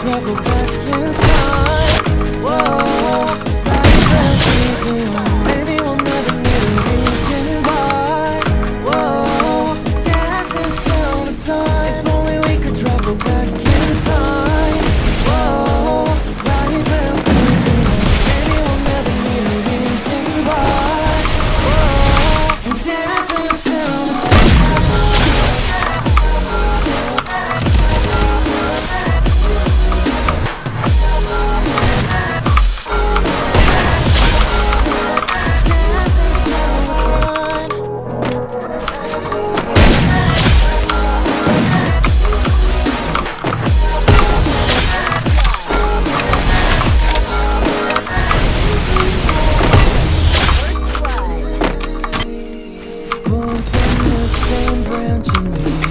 travel back in time Whoa. around you